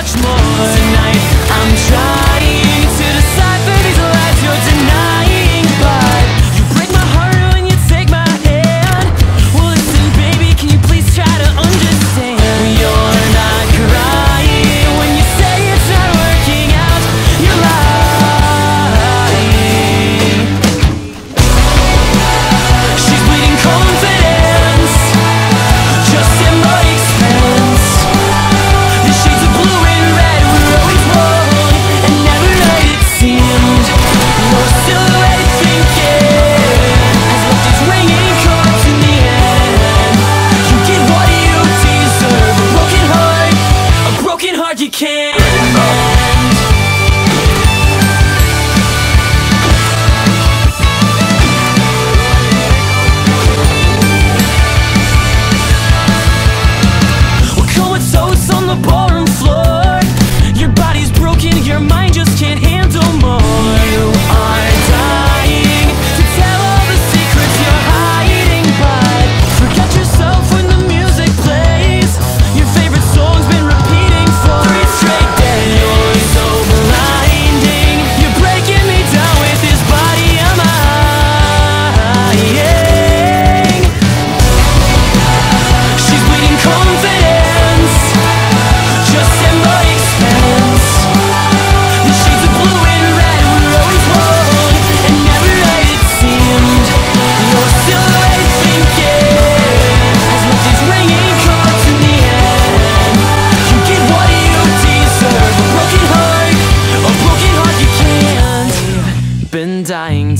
much more.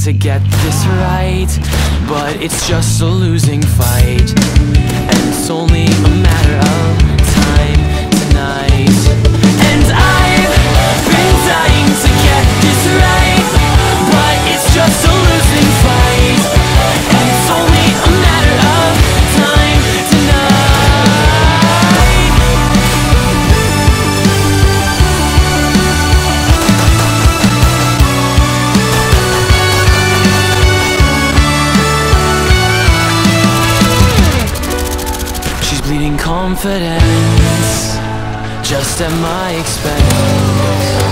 to get this right But it's just a losing fight. confidence Just at my expense.